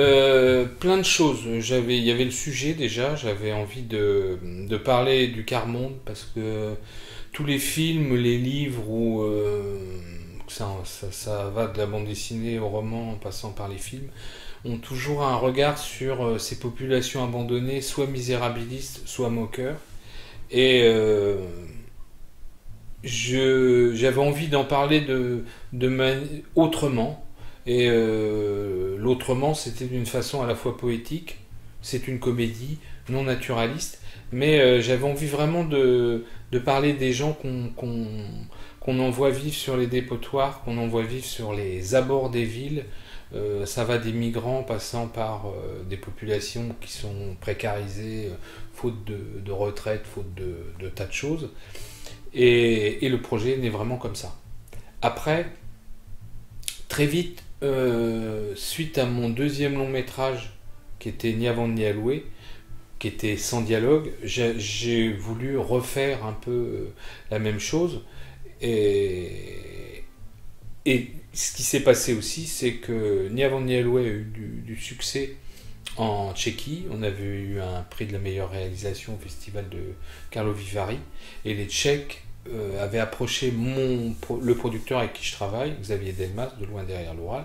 Euh, plein de choses. Il y avait le sujet déjà. J'avais envie de, parler du quart monde parce que tous les films, les livres où euh, ça, va de la bande dessinée au roman en passant par les films ont toujours un regard sur euh, ces populations abandonnées, soit misérabilistes, soit moqueurs. Et j'avais envie d'en parler de, autrement. Et euh, l'autrement, c'était d'une façon à la fois poétique, c'est une comédie non naturaliste, mais euh, j'avais envie vraiment de, de parler des gens qu'on qu'on qu'on envoie vivre sur les dépotoirs, qu'on envoie vivre sur les abords des villes. Euh, ça va des migrants passant par des populations qui sont précarisées, faute de, retraite, faute de, de tas de choses. Et, et le projet naît vraiment comme ça. Après, très vite, euh, suite à mon deuxième long métrage, qui était Ni avant ni louer, qui était sans dialogue, j'ai voulu refaire un peu euh, la même chose. Et, ce qui s'est passé aussi, c'est que Ni avant ni louer a eu du, du succès en Tchéquie. On avait eu un prix de la meilleure réalisation au festival de Carlo Vivari. Et les Tchèques euh, avaient approché mon, le producteur avec qui je travaille, Xavier Delmas, de loin derrière l'oral.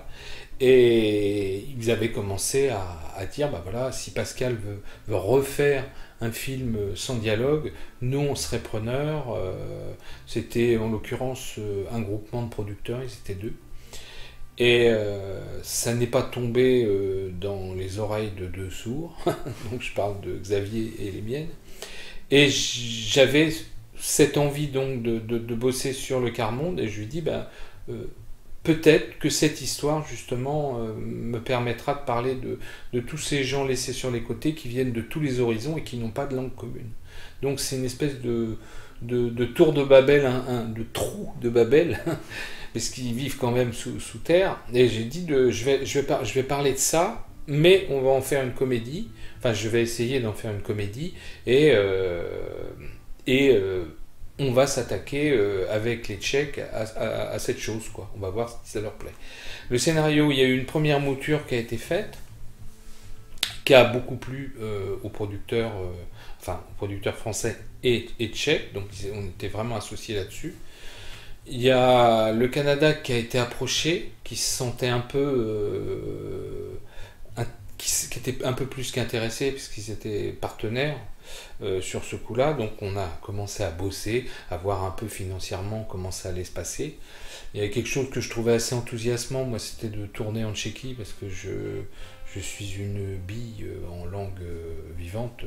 Et ils avaient commencé à, à dire, bah voilà, si Pascal veut, refaire un film sans dialogue, nous on serait preneurs. Euh, C'était en l'occurrence euh, un groupement de producteurs, ils étaient deux. Et euh, ça n'est pas tombé dans les oreilles de deux sourds, donc je parle de Xavier et les miennes. Et j'avais cette envie donc de, de, bosser sur le quart monde, et je lui dis, ben, euh, peut-être que cette histoire justement euh, me permettra de parler de, de tous ces gens laissés sur les côtés qui viennent de tous les horizons et qui n'ont pas de langue commune. Donc c'est une espèce de, tour de Babel, un- de trou de Babel, parce qu'ils vivent quand même sous, sous terre. Et j'ai dit, de, je, vais, je, vais je vais parler de ça, mais on va en faire une comédie. Enfin, je vais essayer d'en faire une comédie. Et, euh, et euh, on va s'attaquer euh, avec les Tchèques à, cette chose. Quoi. On va voir si ça leur plaît. Le scénario, il y a eu une première mouture qui a été faite, qui a beaucoup plu euh, aux producteurs, enfin aux producteurs français et, tchèques, donc on était vraiment associés là-dessus. Il y a le Canada qui a été approché, qui se sentait un peu, qui, qui était un peu plus qu'intéressé puisqu'ils étaient partenaires euh, sur ce coup-là. Donc on a commencé à bosser, à voir un peu financièrement comment ça allait se passer. Il y avait quelque chose que je trouvais assez enthousiasmant, moi, c'était de tourner en Tchéquie parce que je, je suis une bille euh, en langue euh, vivante,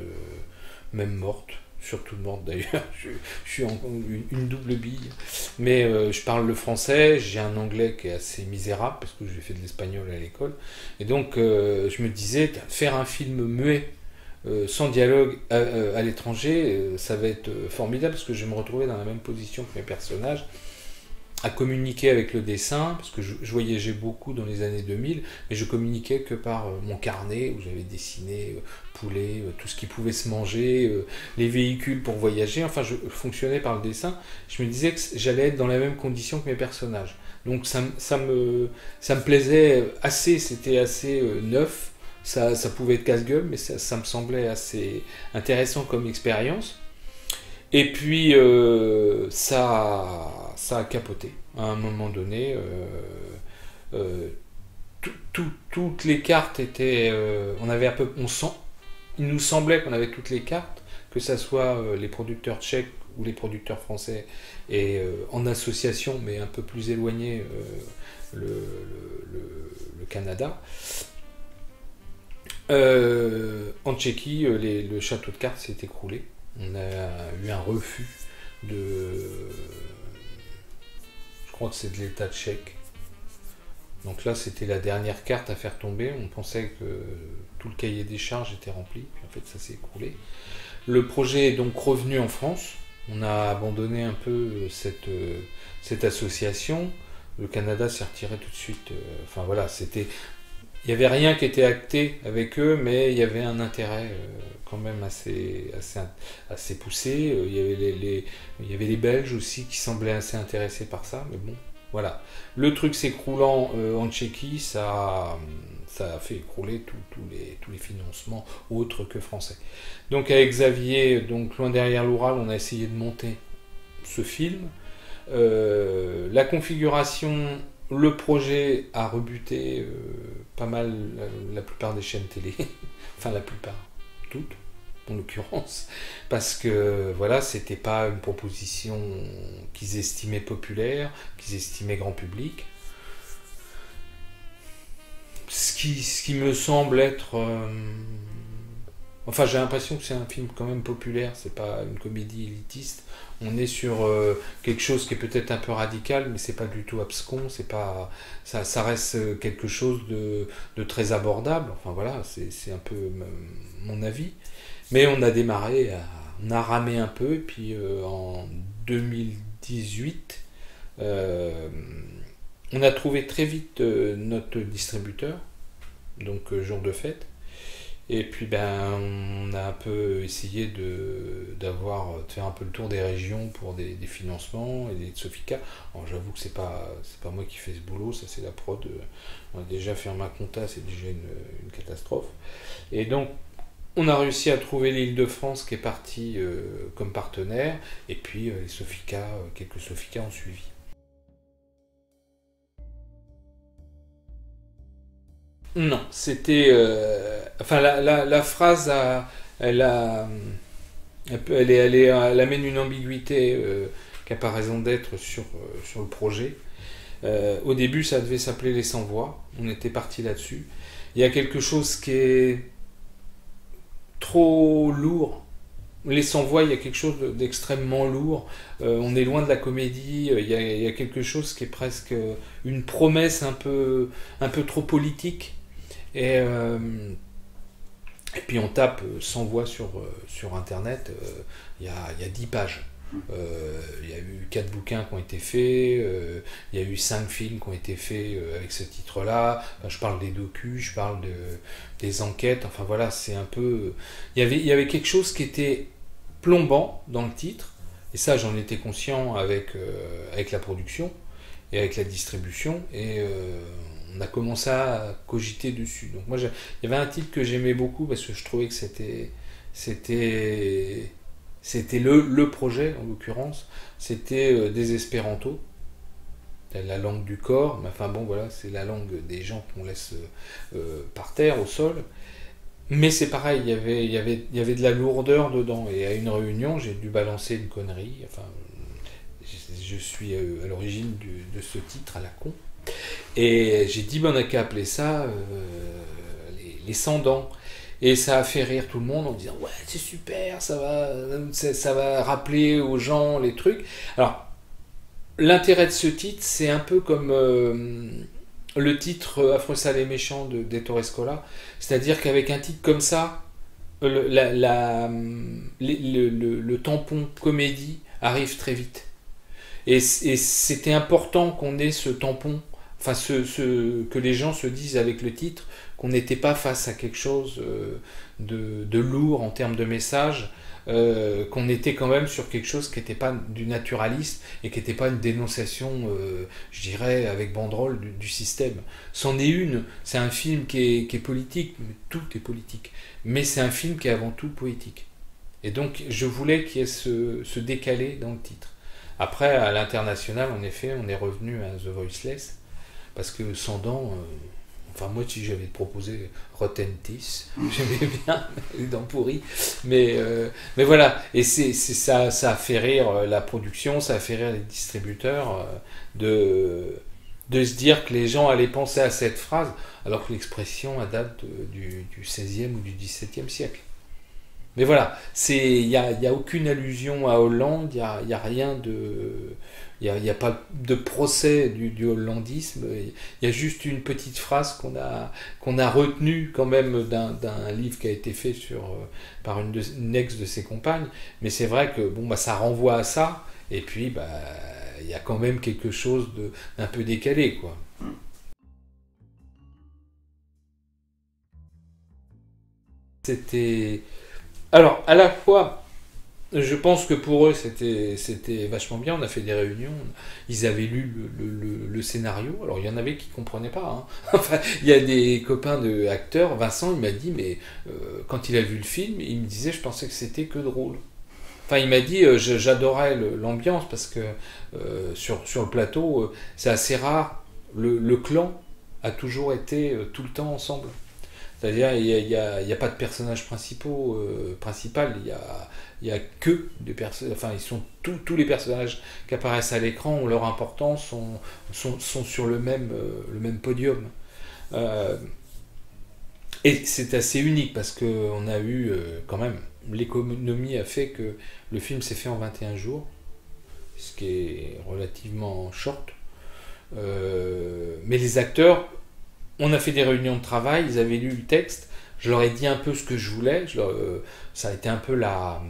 même morte, surtout morte d'ailleurs. Je, suis une, double bille. Mais je parle le français, j'ai un anglais qui est assez misérable parce que j'ai fait de l'espagnol à l'école. Et donc je me disais, faire un film muet. Euh, sans dialogue à, euh, l'étranger, euh, ça va être formidable parce que je vais me retrouver dans la même position que mes personnages, à communiquer avec le dessin, parce que je, voyageais beaucoup dans les années 2000, mais je communiquais que par mon carnet où j'avais dessiné poulet, tout ce qui pouvait se manger, les véhicules pour voyager, enfin je fonctionnais par le dessin. Je me disais que j'allais être dans la même condition que mes personnages. Donc ça, ça, me, plaisait assez, c'était assez neuf, ça, pouvait être casse-gueule, mais ça, me semblait assez intéressant comme expérience. Et puis euh, ça, ça a capoté. À un moment donné, euh, euh, tout- tout- toutes les cartes étaient. on avait un peu. On sent, il nous semblait qu'on avait toutes les cartes, que ce soit les producteurs tchèques ou les producteurs français, et en association, mais un peu plus éloigné, le Canada. Euh, en Tchéquie, euh, le château de cartes s'est écroulé. On a eu un refus de. Je crois que c'est de l'État tchèque. Donc là, c'était la dernière carte à faire tomber. On pensait que tout le cahier des charges était rempli, puis en fait, ça s'est écroulé. Le projet est donc revenu en France. On a abandonné un peu cette, euh, cette association. Le Canada s'est retiré tout de suite. Enfin voilà, c'était. Il n'y avait rien qui était acté avec eux, mais il y avait un intérêt euh, quand même assez, poussé. Euh, Il y, avait les, Belges aussi qui semblaient assez intéressés par ça, mais bon, Voilà. Le truc s'écroulant en Tchéquie, ça, a fait écrouler tous les, tous les financements autres que français. Donc avec Xavier, donc loin derrière l'Oural, on a essayé de monter ce film. la configuration le projet a rebuté euh, pas mal la, plupart des chaînes télé, enfin la plupart, toutes en l'occurrence, parce que voilà, c'était pas une proposition qu'ils estimaient populaire, qu'ils estimaient grand public. Ce qui, me semble être. Euh, enfin, j'ai l'impression que c'est un film quand même populaire, c'est pas une comédie élitiste on est sur euh, quelque chose qui est peut-être un peu radical, mais c'est pas du tout abscon, c'est pas, ça, reste quelque chose de, très abordable. Enfin voilà, c'est un peu mon avis. Mais on a démarré, on a ramé un peu, et puis euh, en 2018, euh, on a trouvé très vite notre distributeur, donc jour de fête. Et puis ben on a un peu essayé de d'avoir de faire un peu le tour des régions pour des, financements et des Sofica. J'avoue que c'est pas pas moi qui fais ce boulot, ça c'est la prod. On a déjà fait un compta, c'est déjà une, catastrophe. Et donc on a réussi à trouver l'île de France qui est partie euh, comme partenaire, et puis euh, les Sofica, euh, quelques Sofica ont suivi. Non, c'était. Euh, enfin, la, phrase, elle, elle, elle, amène une ambiguïté euh, qui n'a pas raison d'être sur, euh, le projet. au début, ça devait s'appeler Les Sans Voix. On était parti là-dessus. Il y a quelque chose qui est trop lourd. Les Sans Voix, il y a quelque chose d'extrêmement lourd. on est loin de la comédie. Il y, a, quelque chose qui est presque une promesse un peu trop politique et, euh, et puis on tape 100 voix sur, euh, sur Internet, euh, il y, a, y a 10 pages. Il y a eu 4 bouquins qui ont été faits, il y a eu 5 films qui ont été faits avec ce titre-là. je parle des docus, je parle de, des enquêtes. Enfin voilà, c'est un peu. Il y, avait, il y avait quelque chose qui était plombant dans le titre, et ça j'en étais conscient avec, avec la production et avec la distribution. Et on a commencé à cogiter dessus. Moi, il y avait un titre que j'aimais beaucoup parce que je trouvais que c'était c'était c'était le, projet en l'occurrence, c'était euh, des la langue du corps, mais enfin bon voilà, c'est la langue des gens qu'on laisse euh, par terre, au sol. Mais c'est pareil, il y, avait, il, y avait, y avait de la lourdeur dedans. Et à une réunion, j'ai dû balancer une connerie. Je, suis euh, à l'origine de ce titre à la con. Et j'ai dit, ben, on a qu'à appeler ça euh, les, les sans Et ça a fait rire tout le monde en disant, ouais, c'est super, ça va, ça va rappeler aux gens les trucs. Alors, l'intérêt de ce titre, c'est un peu comme euh, le titre Affreux sale et méchant de d'Ettore. C'est-à-dire qu'avec un titre comme ça, le, tampon comédie arrive très vite. Et c'était important qu'on ait ce tampon enfin ce, que les gens se disent avec le titre, qu'on n'était pas face à quelque chose euh, de, lourd en termes de message, euh, qu'on était quand même sur quelque chose qui n'était pas du naturaliste et qui n'était pas une dénonciation, euh, je dirais, avec banderole du, système. C'en est une, c'est un film qui est, politique, tout est politique, mais c'est un film qui est avant tout poétique. Et donc je voulais qu'il y ait ce, ce décalé dans le titre. Après, à l'international, en effet, on est revenu à The Voiceless, parce que sans dents, euh, enfin moi si j'avais proposé Rotentis, j'aimais bien les dents pourries, mais, euh, mais voilà, et c'est, ça, a fait rire euh, la production, ça a fait rire les distributeurs de, de se dire que les gens allaient penser à cette phrase, alors que l'expression date du, du 16e ou du 17e siècle. Mais voilà, il n'y a, y a aucune allusion à Hollande, il n'y a, a rien de il n'y a, pas de procès du, hollandisme. Il y a juste une petite phrase qu'on a, a retenue quand même d'un livre qui a été fait sur, euh, par une, ex de ses compagnes. Mais c'est vrai que bon, bah, ça renvoie à ça. Et puis, bah, il y a quand même quelque chose d'un peu décalé. quoi. C'était. Alors, à la fois, je pense que pour eux, c'était, vachement bien. On a fait des réunions. Ils avaient lu le, scénario. Alors, il y en avait qui ne comprenaient pas. Hein. Il y a des copains de acteurs. Vincent, il m'a dit, mais euh, quand il a vu le film, il me disait, je pensais que c'était que drôle. Enfin, il m'a dit, euh, j'adorais l'ambiance parce que euh, sur, sur le plateau, c'est assez rare. Le, clan a toujours été tout le temps ensemble. C'est-à-dire, il n'y a, a, pas de personnages principaux, principal. Il y a n'y a que des personnages, enfin, ils sont tous les personnages qui apparaissent à l'écran ont leur importance, sont, sont, sur le même, euh, le même podium. Euh, et c'est assez unique parce qu'on a eu euh, quand même, l'économie a fait que le film s'est fait en 21 jours, ce qui est relativement short. mais les acteurs, on a fait des réunions de travail, ils avaient lu le texte, je leur ai dit un peu ce que je voulais, ça a été un peu la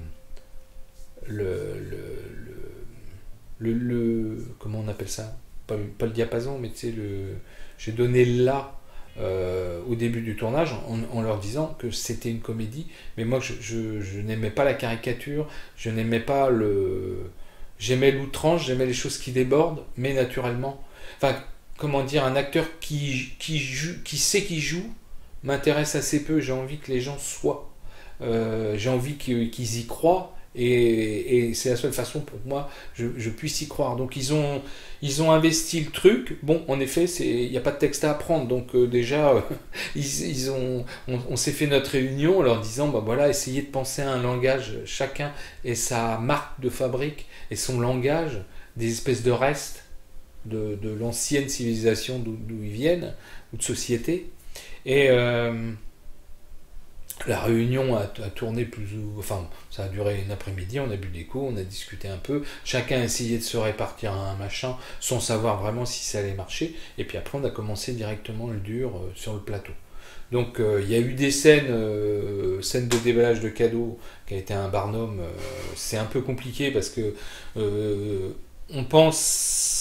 le, comment on appelle ça? Pas, le diapason, mais tu sais, le, j'ai donné là euh, au début du tournage en, leur disant que c'était une comédie, mais moi je, je, n'aimais pas la caricature, je n'aimais pas le. J'aimais l'outrance, j'aimais les choses qui débordent, mais naturellement. Enfin, comment dire, un acteur qui, qui, joue, qui sait qu'il joue m'intéresse assez peu, j'ai envie que les gens soient. Euh, j'ai envie qu'ils y croient et, c'est la seule façon pour moi je, puisse y croire. Donc ils ont, ils ont investi le truc. Bon, en effet, il n'y a pas de texte à apprendre. Donc euh, déjà, ils, ont, on, s'est fait notre réunion en leur disant, bah voilà, essayez de penser à un langage, chacun et sa marque de fabrique et son langage, des espèces de restes de, l'ancienne civilisation d'où ils viennent, ou de société. Et... Euh, la réunion a, tourné plus ou enfin ça a duré une après-midi, on a bu des coups, on a discuté un peu, chacun a essayé de se répartir un machin sans savoir vraiment si ça allait marcher, et puis après on a commencé directement le dur euh, sur le plateau. Donc euh, il y a eu des scènes, scènes de déballage de cadeaux qui a été un barnum, c'est un peu compliqué parce que on pense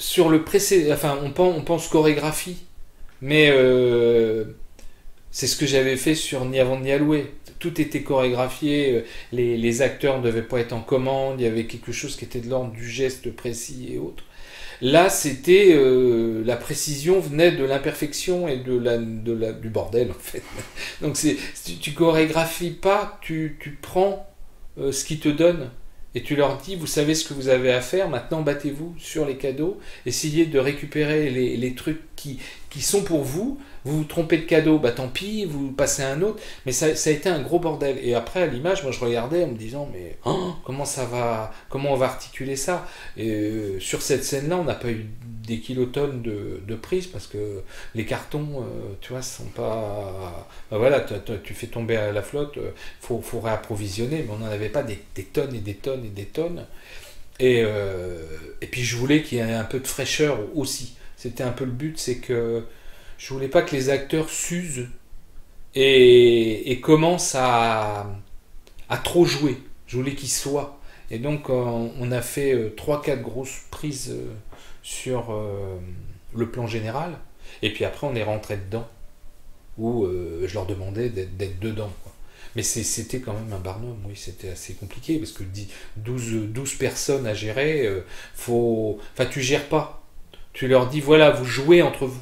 sur le précédent, enfin on pense, on chorégraphie, mais c'est ce que j'avais fait sur Ni avant ni alloué. Tout était chorégraphié, euh, les, acteurs ne devaient pas être en commande, il y avait quelque chose qui était de l'ordre du geste précis et autres. Là, c'était euh, la précision venait de l'imperfection et de la, du bordel en fait. Donc c'est tu, chorégraphies pas, tu, tu prends euh, ce qui te donne et tu leur dis vous savez ce que vous avez à faire, maintenant battez-vous sur les cadeaux, essayez de récupérer les, trucs qui, qui sont pour vous, vous vous trompez de cadeau, bah tant pis, vous passez à un autre. Mais ça, a été un gros bordel. Et après, à l'image, moi je regardais en me disant, mais oh, comment ça va, comment on va articuler ça? Et euh, sur cette scène-là, on n'a pas eu des kilotonnes de, de prise parce que les cartons, euh, tu vois, sont pas. Bah voilà, tu fais tomber la flotte, il euh, faut, réapprovisionner, mais on n'en avait pas des, tonnes et des tonnes et des tonnes. Et puis je voulais qu'il y ait un peu de fraîcheur aussi. C'était un peu le but, c'est que je voulais pas que les acteurs s'usent et, commencent à, trop jouer. Je voulais qu'ils soient. Et donc on, a fait 3-4 euh, grosses prises euh, sur euh, le plan général. Et puis après on est rentré dedans. Où je leur demandais d'être dedans. Mais c'était quand même un barnum, oui, c'était assez compliqué parce que 12, 12 personnes à gérer, faut. Enfin, tu gères pas. Tu leur dis voilà, vous jouez entre vous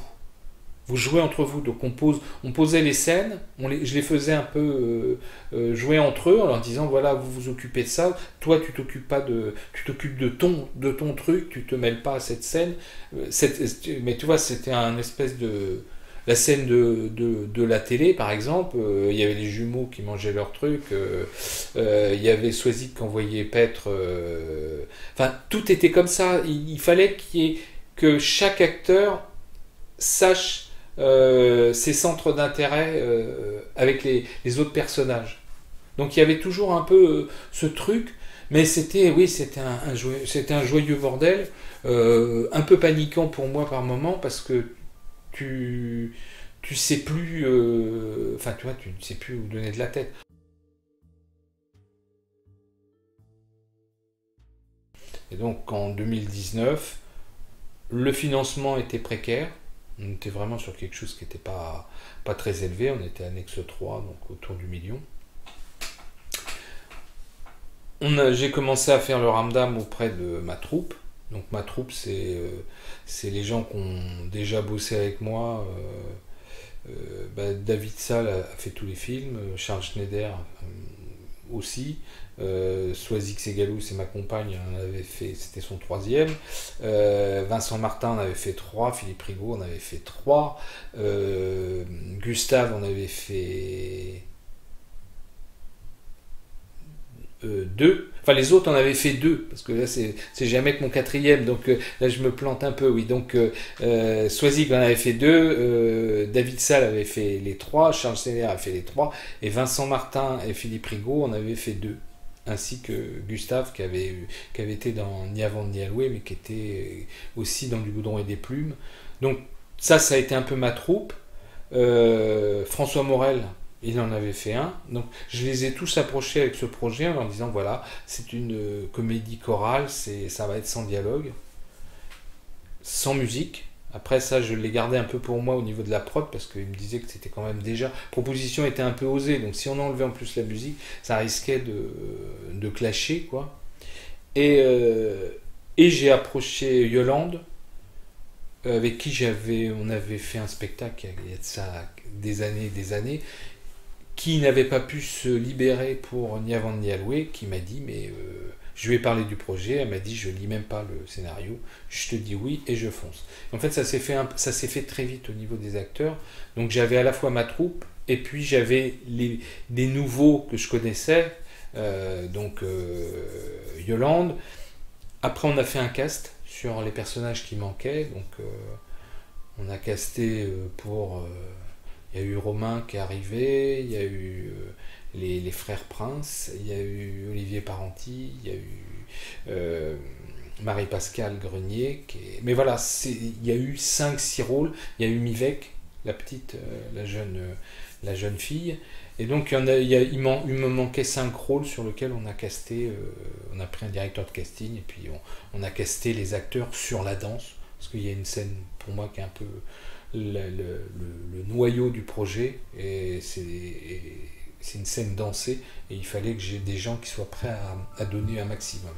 vous jouez entre vous. Donc on, pose, on posait les scènes, je les faisais un peu euh, euh, jouer entre eux en leur disant voilà, vous vous occupez de ça, toi tu t'occupes pas de. Tu t'occupes de ton, de ton truc, tu te mêles pas à cette scène. Euh, mais tu vois, c'était un espèce de. La scène de, de, de la télé, par exemple, il y avait les jumeaux qui mangeaient leur truc, il y avait Swazik qui envoyait Petre. Enfin, tout était comme ça. Il, il fallait qu'il y ait, que chaque acteur sache euh, ses centres d'intérêt euh, avec les, autres personnages. Donc il y avait toujours un peu euh, ce truc, mais c'était oui, c'était un, joyeux, un joyeux bordel, un peu paniquant pour moi par moment parce que tu tu sais plus, enfin tu vois, tu ne sais plus où donner de la tête. Et donc en 2019, le financement était précaire. On était vraiment sur quelque chose qui n'était pas, très élevé. On était annexe 3, donc autour du million. j'ai commencé à faire le ramdam auprès de ma troupe. Donc ma troupe, c'est c'est les gens qui ont déjà bossé avec moi. Bah, David Salle a fait tous les films, Charles Schneider aussi. Euh, Soazic Segalou, c'est ma compagne, on avait fait, c'était son troisième. Euh, Vincent Martin, on avait fait trois. Philippe Rigaud, on avait fait trois. Euh, Gustave, on avait fait euh, deux. Enfin, les autres, on avait fait deux, parce que là, c'est jamais que mon quatrième, donc là, je me plante un peu, oui. Donc, euh, Soazic, on avait fait deux, David Salle avait fait les trois, Charles Sénère a fait les trois, et Vincent Martin et Philippe Rigaud, on avait fait deux ainsi que Gustave qui avait, qui avait été dans Ni avant ni alloué, mais qui était aussi dans du goudron et des plumes. Donc ça, ça a été un peu ma troupe. Euh, François Morel, il en avait fait un. Donc je les ai tous approchés avec ce projet en leur disant voilà, c'est une euh, comédie chorale, c'est, ça va être sans dialogue, sans musique. Après ça, je l'ai gardé un peu pour moi au niveau de la prod parce qu'il me disait que c'était quand même déjà. Proposition était un peu osée, donc si on enlevait en plus la musique, ça risquait de, de clasher quoi. Et, euh, et j'ai approché Yolande, avec qui j'avais, on avait fait un spectacle il y a des années, des années, qui n'avait pas pu se libérer pour Ni avant ni alloué, qui m'a dit mais euh, je lui ai parlé du projet, elle m'a dit je lis même pas le scénario, je te dis oui et je fonce. En fait, ça s'est fait, ça s'est fait très vite au niveau des acteurs. Donc j'avais à la fois ma troupe et puis j'avais les, des nouveaux que je connaissais, euh, donc euh, Yolande. Après, on a fait un cast sur les personnages qui manquaient. Donc on a casté pour. Il y a eu Romain qui est arrivé, il y a eu les, frères Prince, il y a eu Olivier Parenti, il y a eu euh, Marie-Pascale Grenier. Mais voilà, il y a eu 5-6 rôles. Il y a eu Mivek, la petite, euh, la, jeune, euh, la jeune fille. Et donc, il, y a, il, me manquait 5 rôles sur lesquels on a casté, on a pris un directeur de casting et puis on, a casté les acteurs sur la danse. Parce qu'il y a une scène pour moi qui est un peu le, noyau du projet. Et c'est une scène dansée et il fallait que j'ai des gens qui soient prêts à donner un maximum.